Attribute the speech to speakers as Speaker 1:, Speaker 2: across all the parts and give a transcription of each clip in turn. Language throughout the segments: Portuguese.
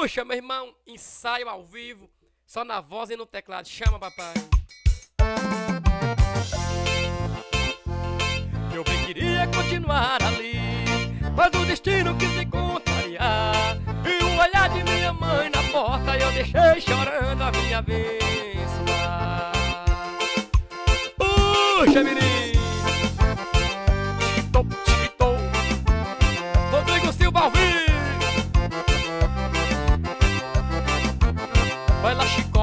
Speaker 1: Puxa, meu irmão, ensaio ao vivo, só na voz e no teclado. Chama, papai. Eu bem queria continuar ali, mas o destino quis me contrariar. E o olhar de minha mãe na porta eu deixei chorando a minha vez. Puxa, menino. vai lá, Chico.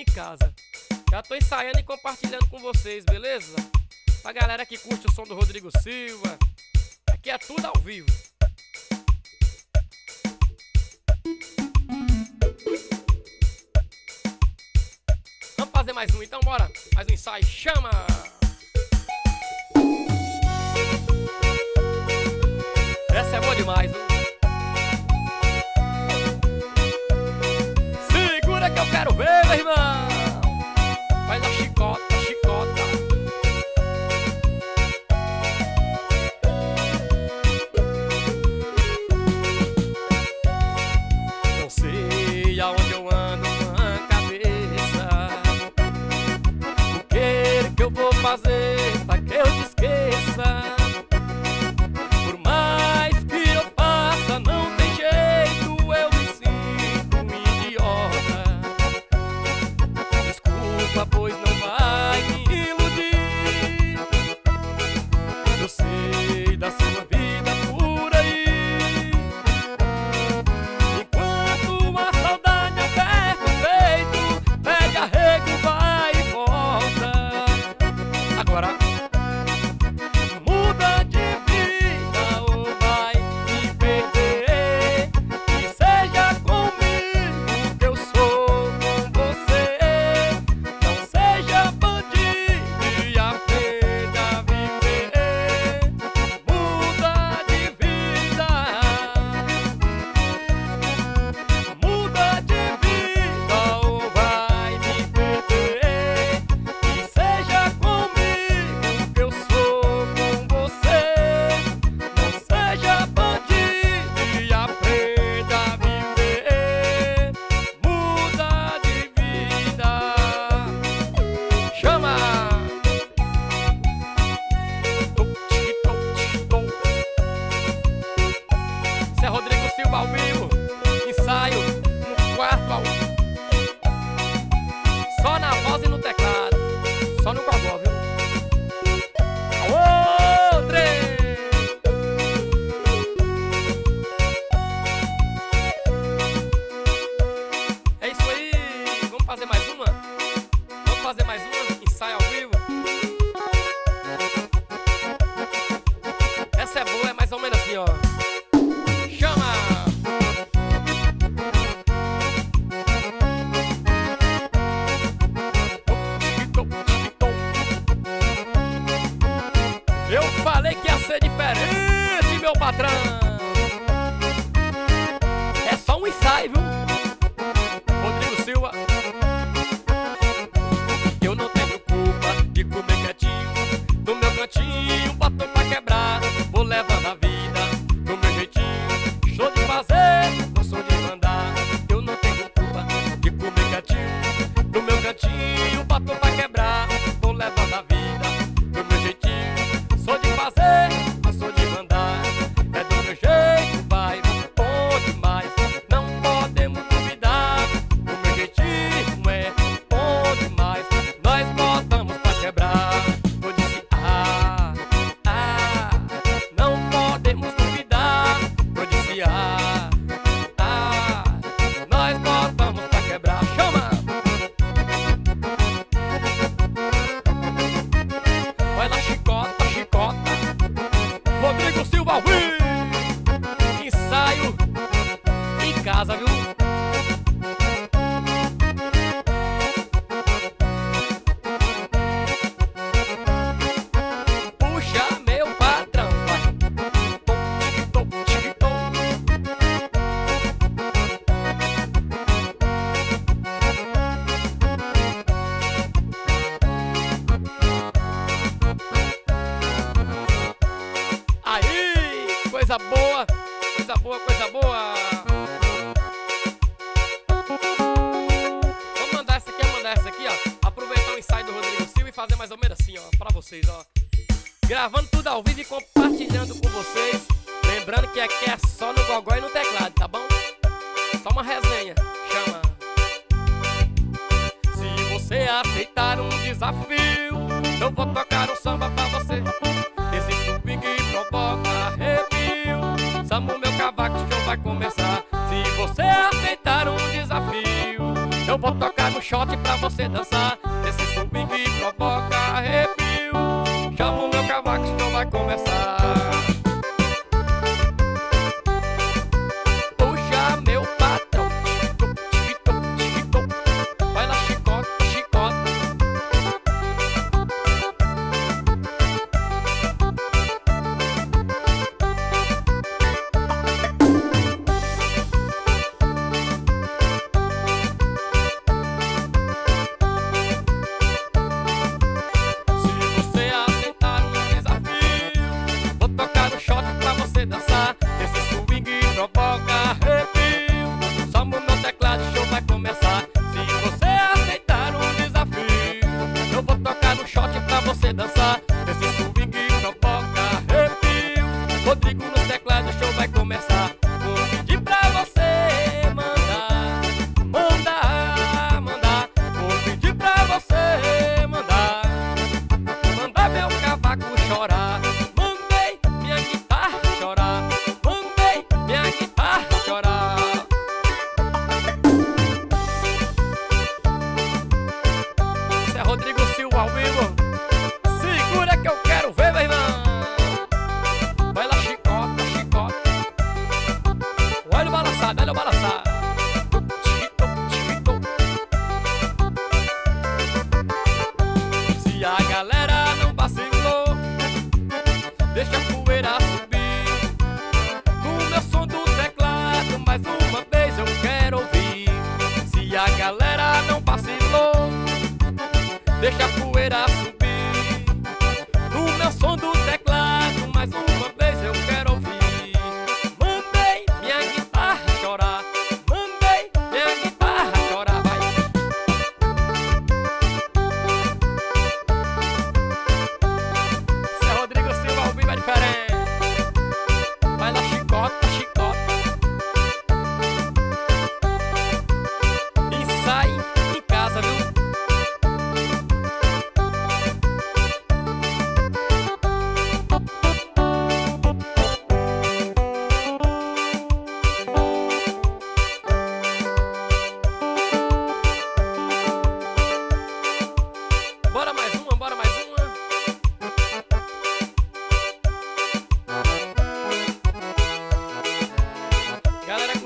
Speaker 1: em casa. Já tô ensaiando e compartilhando com vocês, beleza? Pra galera que curte o som do Rodrigo Silva. Aqui é tudo ao vivo. Vamos fazer mais um então, bora? Mais um ensaio, chama! Essa é boa demais, né? Agora que eu quero ver, meu irmão. Faz a chicota, a chicota. Não sei aonde eu ando com a cabeça. O que que eu vou fazer? meu patrão. ao vivo e compartilhando com vocês. Lembrando que aqui é só no gogó e no teclado, tá bom? Só uma resenha, chama. Se você aceitar um desafio, eu vou tocar um samba pra você. Esse swing provoca arrepio. Samba o meu cavaco, que vai começar. Se você aceitar um desafio, eu vou tocar no shot pra você dançar. Esse swing provoca começar.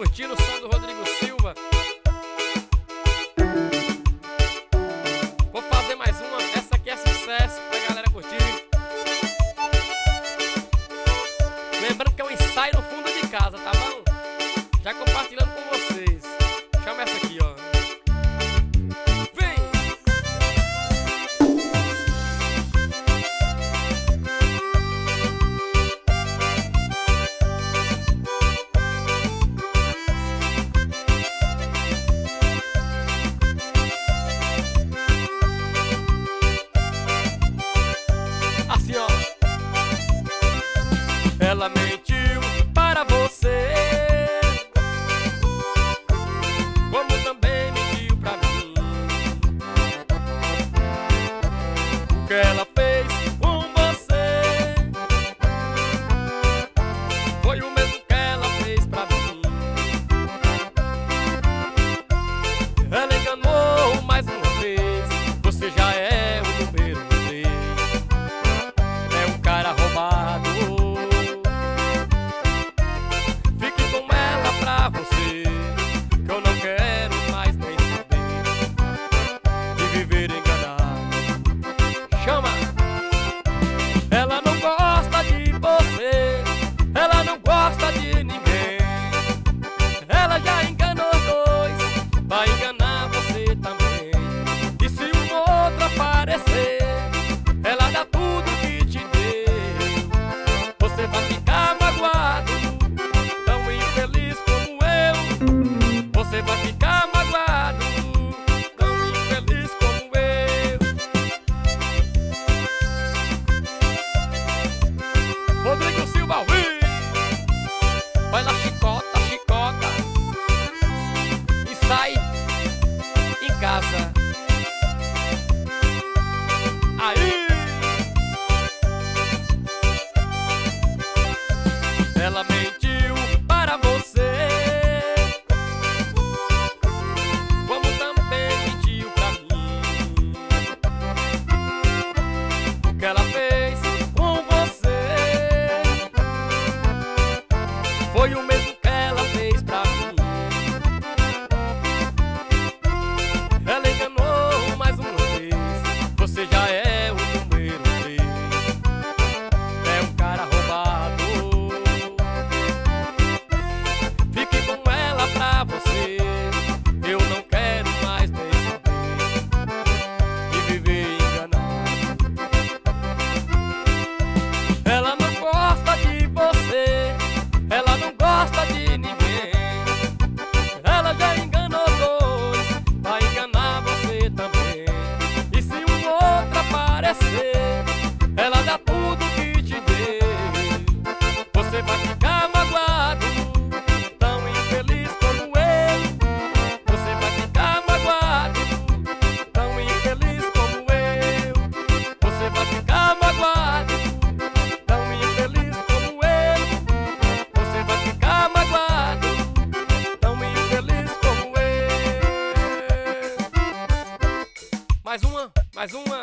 Speaker 1: curtindo o som do Rodrigo Silva. Foi o mesmo Mais uma, mais uma.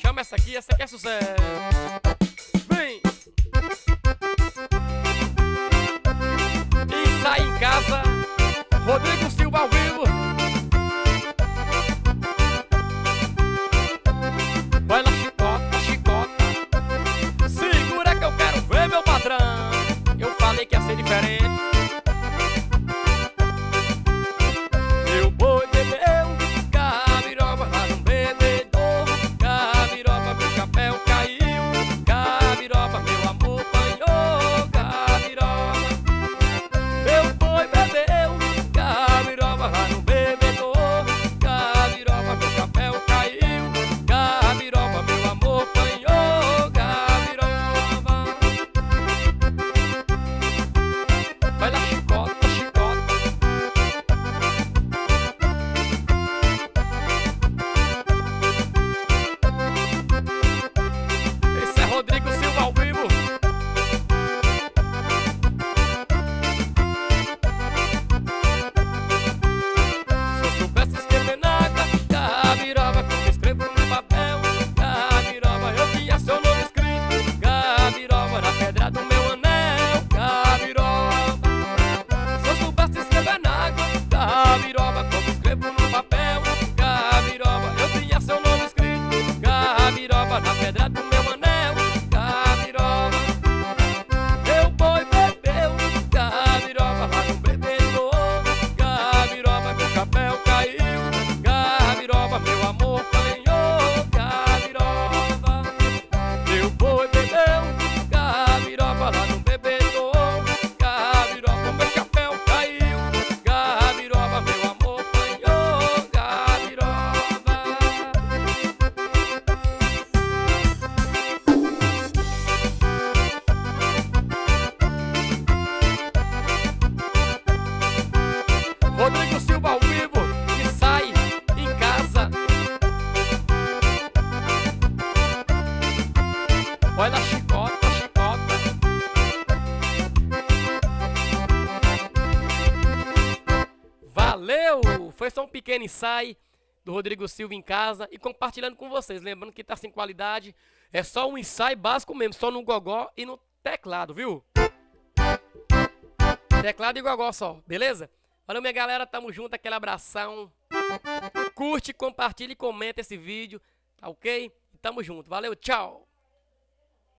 Speaker 1: Chama essa aqui, essa aqui é sucesso. Vem! E sai em casa, Rodrigo Silva ao vivo. Foi só um pequeno ensaio do Rodrigo Silva em casa e compartilhando com vocês. Lembrando que tá sem qualidade, é só um ensaio básico mesmo, só no gogó e no teclado, viu? Teclado e gogó só, beleza? Valeu, minha galera, tamo junto, aquele abração. Curte, compartilha e comenta esse vídeo, tá ok? Tamo junto, valeu, tchau!